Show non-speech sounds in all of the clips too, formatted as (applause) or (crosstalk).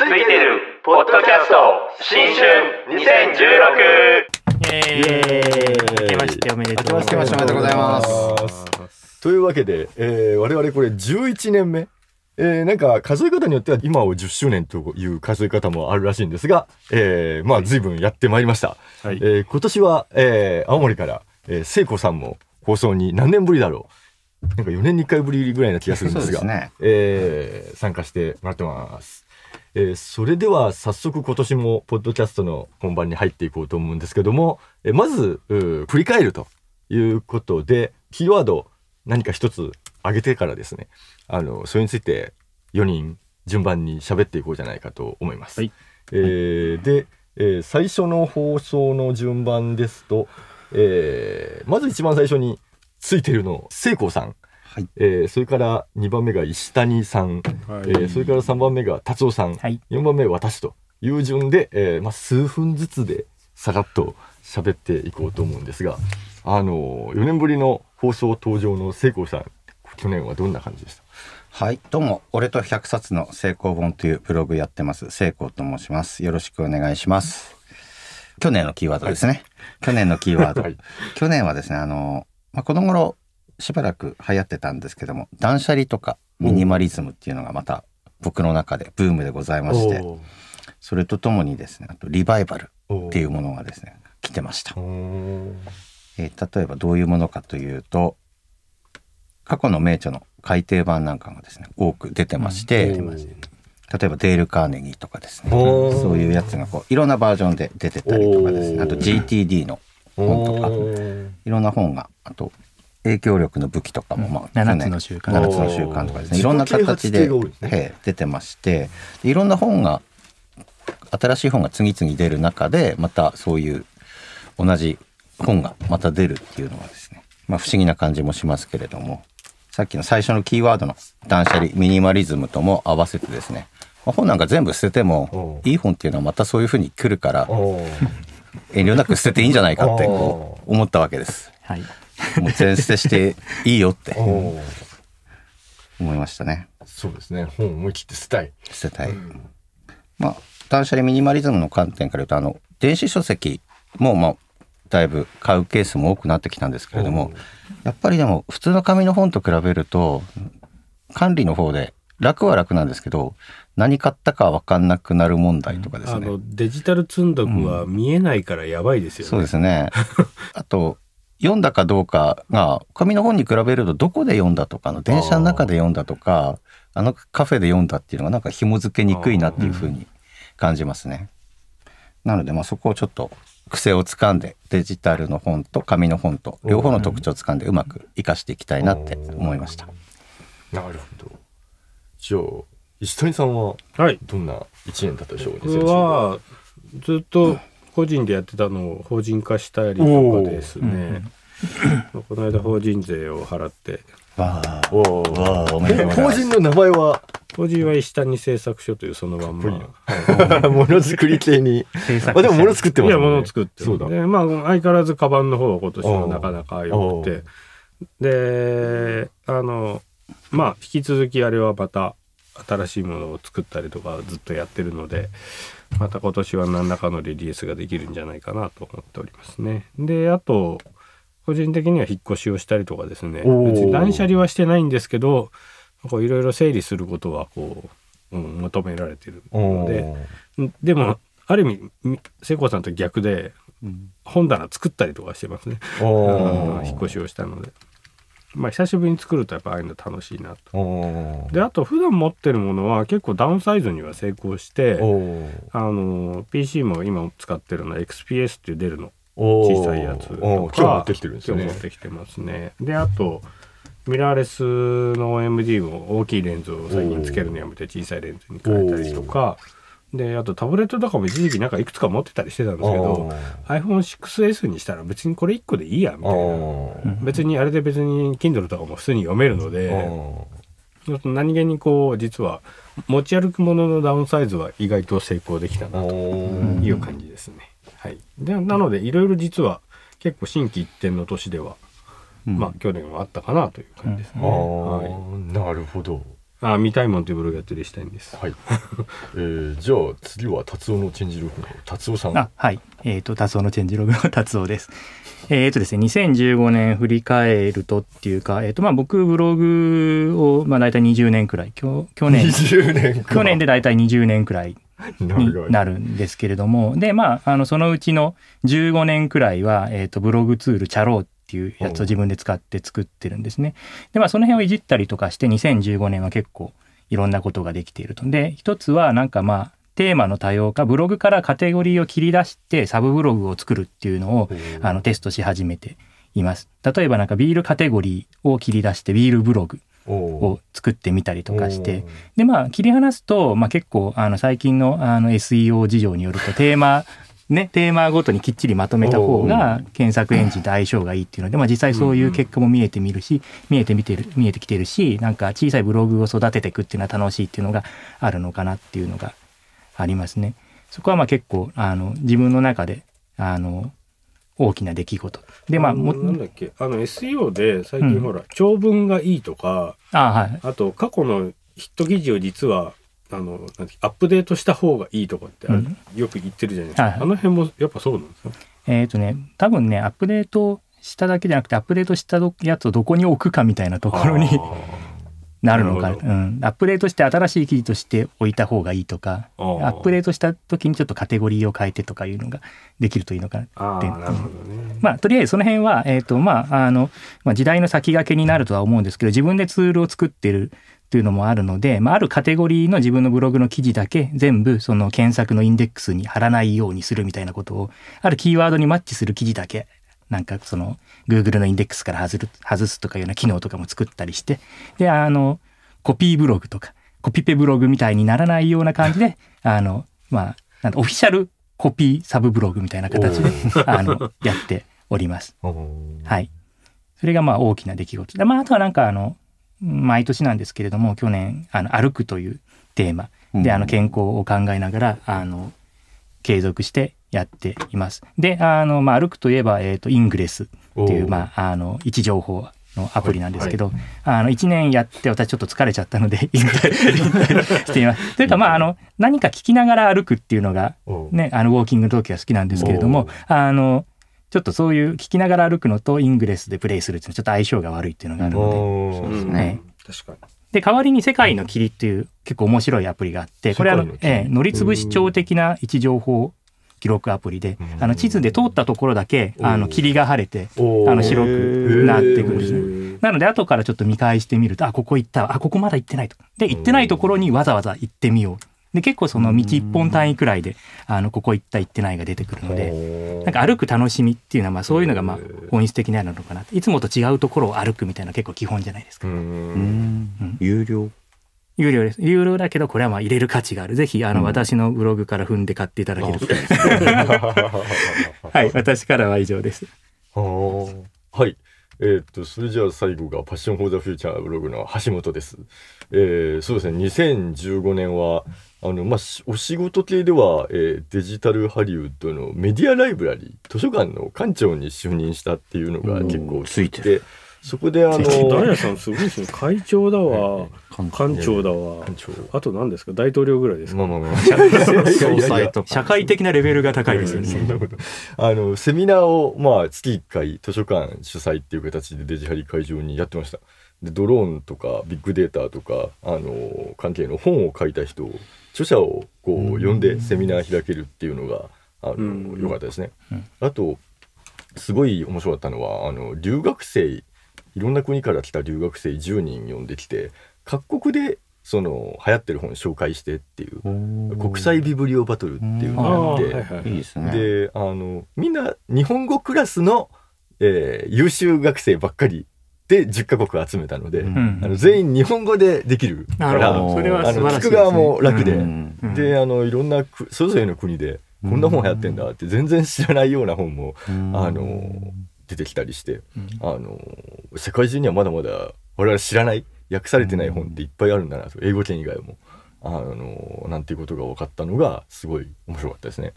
ついてるポッドキャスト新春2016イエーイ。明けましておめでとうございます。明けましておめでとうございます。というわけで、えー我々これ11年目。えーなんか数え方によっては今を10周年という数え方もあるらしいんですが、えーまあ随分やってまいりました。はい。えー今年は、えー青森から、えー、聖子さんも放送に何年ぶりだろう。なんか4年に1回ぶりぐらいな気がするんですが、すね。えー参加してもらってます。えーそれでは早速今年もポッドキャストの本番に入っていこうと思うんですけども、えーまず、振り返るということで、キーワード何か一つ挙げてからですね、あの、それについて4人順番に喋っていこうじゃないかと思います。はいえーで、えー最初の放送の順番ですと、えーまず一番最初についてるの、聖光さん。はい。えーそれから2番目が石谷さん、はい。えーそれから3番目が達夫さん、はい。4番目私という順で、えーまあ、数分ずつでさらっと喋っていこうと思うんですが、あの4年ぶりの放送登場の聖光さん去年はどんな感じでした？はい、どうも、俺と100冊の成功本というブログやってます、成功と申します。よろしくお願いします。去年のキーワードですね。去年のキーワード。(laughs) はい。去年はですね、あの、まあ、この頃、しばらく流行ってたんですけども、断捨離とかミニマリズムっていうのがまた僕の中でブームでございまして、それとともにですね、あとリバイバルっていうものがですね、来てました。えー例えばどういうものかというと過去の名著の改訂版なんかがですね多く出てまして、うん。例えばデール・カーネギーとかですねそういうやつがこういろんなバージョンで出てたりとかですねあと GTD の本とかいろんな本があと影響力の武器とかも、まあ、うん去年。7つの習慣。7つの習慣とかですね。いろんな形でね。ええ出てまして。でいろんな本が新しい本が次々出る中でまたそういう同じ本がまた出るっていうのはですね、まあ、不思議な感じもしますけれども。さっきの最初のキーワードの断捨離ミニマリズムとも合わせてですね。まあ本なんか全部捨ててもおいい本っていうのはまたそういうふうに来るから遠慮なく捨てていいんじゃないかってこう思ったわけです。はいもう全捨てしていいよって思いましたね。そうですね本思い切って捨てたい捨てたい。まあ断捨離ミニマリズムの観点から言うとあの電子書籍もまあだいぶ買うケースも多くなってきたんですけれどもやっぱりでも普通の紙の本と比べると管理の方で楽は楽なんですけど何買ったか分かんなくなる問題とかですね。あのデジタル積んどくは見えないからやばいですよね。そうですね。(laughs) あと読んだかどうかが紙の本に比べるとどこで読んだとかあの電車の中で読んだとかあのカフェで読んだっていうのがなんか紐付けにくいなっていうふうに感じますね。なのでまあそこをちょっと癖をつかんでデジタルの本と紙の本と両方の特徴をつかんでうまく活かしていきたいなって思いました。なるほどじゃあ石谷さんははい。どんな一年だったでしょう？僕はずっと個人でやってたのを法人化したりとかですね。この間法人税を払って。わあ。おおめでとうございます。法人の名前は？法人は石谷製作所というそのまんま。ものづくり系に。あでももの作ってますいや、もんね物を作ってそうだ。で、まあ、相変わらずカバンの方は今年はなかなか良くおて。で、あの、まあ、引き続きあれはまた新しいものを作ったりとかずっとやってるので、また今年は何らかのリリースができるんじゃないかなと思っておりますね。で、あと、個人的には引っ越しをしたりとかですね、別に断捨離はしてないんですけど、こういろいろ整理することはこう、うん、求められてるので、でもある意味み聖子さんと逆で本棚作ったりとかしてますね。おうん (laughs) 引っ越しをしたのでまあ久しぶりに作るとやっぱああいうの楽しいなと。であと普段持ってるものは結構ダウンサイズには成功してあの PC も今使ってるのは XPS っていうデルの小さいやつとか。今日持ってきてるんですよね。今日持ってきてますね。であとミラーレスの OMD も大きいレンズを最近つけるのやめて小さいレンズに変えたりとかであとタブレットとかも一時期なんかいくつか持ってたりしてたんですけど iPhone6S にしたら別にこれ1個でいいやみたいな。別にあれで別に Kindle とかも普通に読めるのでちょっと何気にこう実は持ち歩くもののダウンサイズは意外と成功できたなという感じですね。はい、でなのでいろいろ実は結構心機一転の年では、まあ去年はあったかなという感じですね。はい。なるほどあ見たいもんというブログやってるしたいんです。はい。(laughs) えー、じゃあ次は達夫のチェンジログの達夫さん。あ、はい。えっ、と、達夫のチェンジログの達夫です。(laughs) えっ、とですね、2015年振り返るとっていうか、えっ、と、まあ僕ブログを、まあ大体20年くらい、きょ去年、20年か去年で大体20年くらいになるんですけれども、で、まあ、あの、そのうちの15年くらいは、えっ、と、ブログツール、チャローっていうやつを自分で使って作ってるんですね。で、まあ、その辺をいじったりとかして、2015年は結構いろんなことができていると。で、一つは、なんかまあ、テーマの多様化、ブログからカテゴリーを切り出して、サブブログを作るっていうのを、あの、テストし始めています。例えばなんかビールカテゴリーを切り出して、ビールブログおを作ってみたりとかして、でまあ切り離すと、まあ、結構あの最近のあの SEO 事情によるとテーマねテーマごとにきっちりまとめた方が検索エンジンと相性がいいっていうので、まあ、実際そういう結果も見えてみるし見えてみてる見えてきてるしなんか小さいブログを育てていくっていうのは楽しいっていうのがあるのかなっていうのがありますね。そこはまあ結構あの自分の中であの大きな出来事。でまあもなんだっけ？あの SEO で最うん。近ほら、長文がいいとかあはい。あと過去のヒット記事を実はあのアップデートした方がいいとかってある、うん。よく言ってるじゃないですか、はいはい。あの辺もやっぱそうなんですか？えっ、とね、多分ね、アップデートしただけじゃなくて、アップデートしたどやつをどこに置くかみたいなところに (laughs) なるのかうん。アップデートして新しい記事として置いた方がいいとか、アップデートした時にちょっとカテゴリーを変えてとかいうのができるといいのかなって。ね、まあ、とりあえずその辺は、えっ、と、まあ、あの、まあ、時代の先駆けになるとは思うんですけど、自分でツールを作ってるっていうのもあるので、まあ、あるカテゴリーの自分のブログの記事だけ全部その検索のインデックスに貼らないようにするみたいなことを、あるキーワードにマッチする記事だけ、なんかその Google のインデックスから外る外すとかいうような機能とかも作ったりして、で、あの、コピーブログとか、コピペブログみたいにならないような感じで、あの、まあ、オフィシャルコピーサブブログみたいな形で、あの、やっております。はい。それがまあ大きな出来事で、まあ、あとはなんかあの、毎年なんですけれども、去年、あの、歩くというテーマで、うん。あの、健康を考えながら、あの、継続してやっています。で、あの、まあ、歩くといえば、えっ、と、イングレスっていう、まあ、あの、位置情報のアプリなんですけど、あの、1年やって私ちょっと疲れちゃったので、(laughs) 引退、しています。というか、まあ、あの、何か聞きながら歩くっていうのが、ね、あのウォーキングの時は好きなんですけれどもあの、ちょっとそういう聞きながら歩くのとイングレスでプレイするっていうのはちょっと相性が悪いっていうのがあるので、おー。うんね。確かにで、代わりに世界の霧っていう結構面白いアプリがあって、これあのええ乗りつぶし帳的な位置情報記録アプリで、あの地図で通ったところだけ、あの霧が晴れて、あの白くなっていくんですね。ねなので後からちょっと見返してみると、あ、ここ行ったわ。あ、ここまだ行ってないと。で、行ってないところにわざわざ行ってみよう。で、結構その道一本単位くらいで、あの、ここ行った行ってないが出てくるので、なんか歩く楽しみっていうのはまあそういうのがまあ本質的にあるのかないつもと違うところを歩くみたいな結構基本じゃないですか。有料？有料です。有料だけどこれはまあ入れる価値がある。ぜひあの私のブログから踏んで買っていただけると。(laughs) はい、私からは以上です。はい。えーっと、それじゃあ最後がパッション・フォー・ザ・フューチャーブログの橋本です。えーそうですね、2015年は、あの、まあ、お仕事系では、えーデジタルハリウッドのメディアライブラリー、図書館の館長に就任したっていうのが結構ついて、そこであの、(laughs) ダイヤさんすごいですね。会長だわ。館長だわ。館長。あと何ですか？大統領ぐらいですか、まあまあまあ。総裁とか。社会的なレベルが高いですよそんね。なこと。あのセミナーを、まあ、月1回図書館主催っていう形でデジハリ会場にやってました。でドローンとかビッグデータとかあの関係の本を書いた人を著者をこう呼んでセミナー開けるっていうのがあうん。の良かったですね。うん。あとすごい面白かったのはあの留学生いろんな国から来た留学生10人呼んできて各国でその流行ってる本紹介してっていう国際ビブリオバトルっていうのがあって、ですね。であのみんな日本語クラスの、えー優秀学生ばっかりで10カ国集めたので、うん。うん。あの全員日本語でできるから。それはあの素晴らしいです、ね。聞く側も楽で、うん。うん。であのいろんなくそれぞれの国でこんな本流行ってんだって全然知らないような本も、あの出てきたりして、あの世界中にはまだまだ我々知らない訳されてない本っていっぱいあるんだなと英語圏以外もあのなんていうことが分かったのがすごい面白かったですね。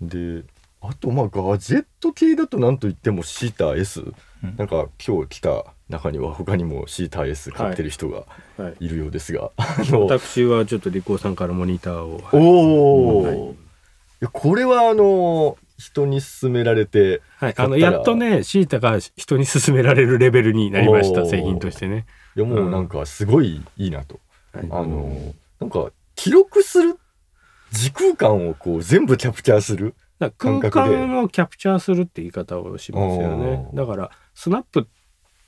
であとまあガジェット系だとなんといってもシーター S、うん。なんか今日来た中には他にもシーター S 買ってる人がはい。いるようですが、(laughs) あの私はちょっとリコーさんからモニターを。おお、はい。これはあの人に勧められてはい、あのやっとねシータが人に勧められるレベルになりました製品としてね。いやもうなんかすごいいいなと、はい。あのなんか記録する時空間をこう全部キャプチャーする空感覚で。間をキャプチャーするって言い方をしますよね。だからスナップ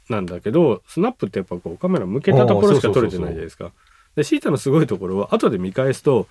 なんだけどスナップってやっぱこうカメラ向けたところしか撮れてないじゃないですか。でシータのすごいところは後で見返すと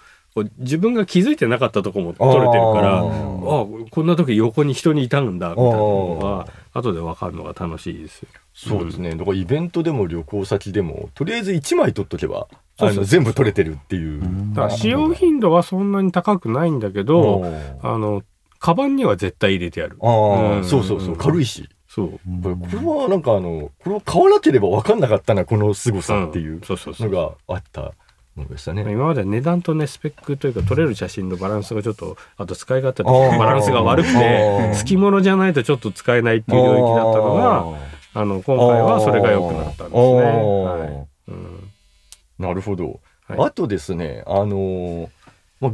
自分が気づいてなかったところも撮れてるからあこんな時横に人にいたんだみたいなのあが後で分かるのが楽しいですよ。そうですね、だからイベントでも旅行先でもとりあえず1枚撮っとけばあの全部撮れてるっていう。だから使用頻度はそんなに高くないんだけどああのカバンには絶対入れてある。あー、うん。そうそうそう。軽いし。そう。これはなんかあのこれを買わなければ分かんなかったなこの凄さっていううん。そうそうそう。のがあったものでしたね。今までは値段とねスペックというか撮れる写真のバランスがちょっとあと使い勝手あー。のバランスが悪くあてー。付き物じゃないとちょっと使えないっていう領域だったのがあの今回はそれが良くなったんですね。はいうんなるほど、はいあとですねあのーまあ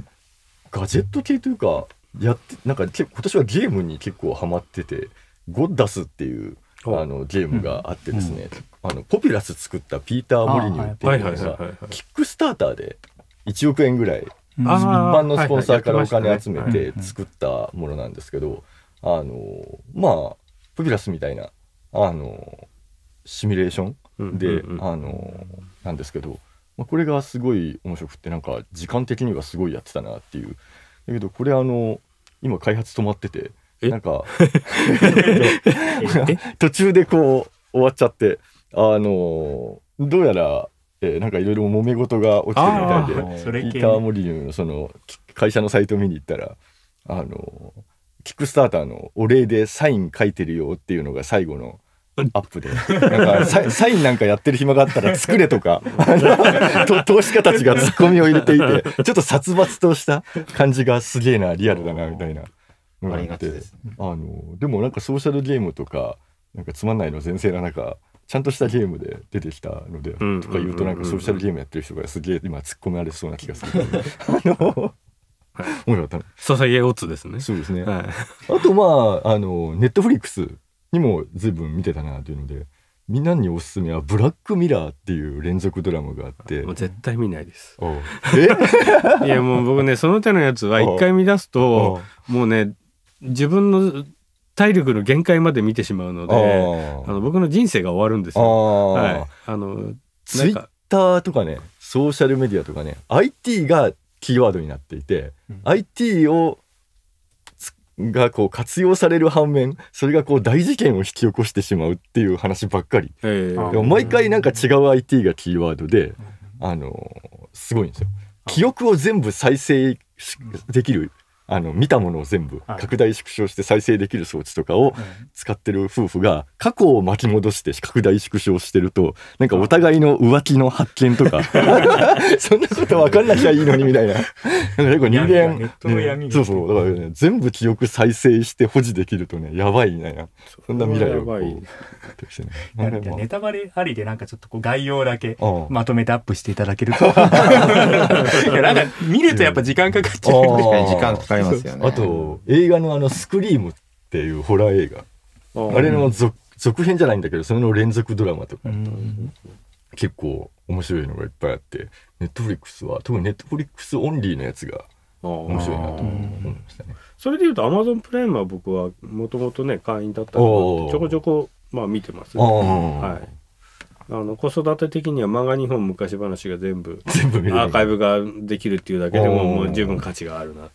ガジェット系というかやってなんかけ今年はゲームに結構ハマっててゴッダスっていうあのゲームがあってですね、あのポピュラス作ったピーター・モリニューってはいいうはいのがはいはいはい。キックスターターで1億円ぐらい一般のスポンサーからお金集めて作ったものなんですけど、あのまあポピュラスみたいなあのシミュレーションで、うんうんうん。あのなんですけど、まあ、これがすごい面白くってなんか時間的にはすごいやってたなっていう。だけどこれあの今開発止まっててえ？なんか (laughs) 途中でこう終わっちゃってあのどうやら、えーなんかいろいろ揉め事が起きてるみたいでピーター・モリニューのそのき会社のサイト見に行ったらあのキックスターターのお礼でサイン書いてるよっていうのが最後のアップでなんか (laughs) サイサインなんかやってる暇があったら作れとか (laughs) 投資家たちがツッコミを入れていてちょっと殺伐とした感じがすげえなリアルだなみたいなのがあってがちですね。あのでもなんかソーシャルゲームとかなんかつまんないの全盛な中ちゃんとしたゲームで出てきたので、うん。とか言うとなんかソーシャルゲームやってる人がすげえ今突っ込められそうな気がする。あの面白かったですね。そうですね、はい。あとまああのネットフリックスにも随分見てたなというのでみんなにおすすめは「ブラックミラー」っていう連続ドラマがあって。もう絶対見ないです。(laughs) え？いやもう僕ねその手のやつは一回見出すともうね自分の体力の限界まで見てしまうのであの僕の人生が終わるんですあよ。あ、はい。あのツイッターとかねソーシャルメディアとかね IT がキーワードになっていて、IT をつがこう活用される反面それがこう大事件を引き起こしてしまうっていう話ばっかり。えー。でも毎回なんか違う IT がキーワードであのすごいんですよ。記憶を全部再生しできるあの見たものを全部はい。拡大縮小して再生できる装置とかを使ってる夫婦が過去を巻き戻して拡大縮小してるとなんかお互いの浮気の発見とか。(laughs) そんなこと分かんなきゃいいのにみたいな。なんか結構人間、そうそう。だから、ね、全部記憶再生して保持できるとねやばいみたいなそんな未来をこうネネタバレありでなんかちょっとこう概要だけまとめてアップしていただけると。(laughs) いやなんか見るとやっぱ時間かかっちゃう。ああ確かに時間かかりますよね。あと映画のあの「スクリーム」っていうホラー映画。あれの続続編じゃないんだけどそれの連続ドラマとか。うん。結構面白いのがいっぱいあって。ネットフリックスは特にネットフリックスオンリーのやつが面面白いなと思いましたね。それでいうとアマゾンプライムは僕はもともとね会員だったのでちょこちょこまあ見てます、ああはいあの子育て的には漫画日本昔話が全部 (laughs) 全部見れる。アーカイブができるっていうだけでももう十分価値があるな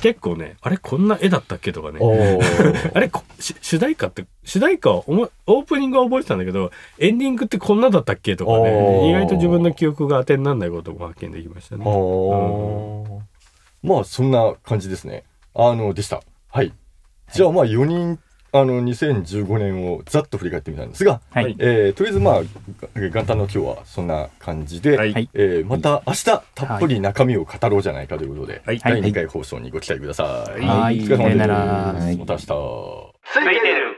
結構ねあれこんな絵だったっけとかね。(laughs) あれ主題歌って主題歌はオープニングは覚えてたんだけどエンディングってこんなだったっけとかね。意外と自分の記憶が当てにならないことも発見できましたね。あー。まあそんな感じですね。あのでした。はい。じゃあまあ4人あの2015年をざっと振り返ってみたんですが、はい。えーとりあえずまあ元旦の今日はそんな感じで、はい。はい。えーまた明日たっぷり中身を語ろうじゃないかということで、はい。第2回放送にご期待ください。はい。お疲れ様です。また明日。ついてる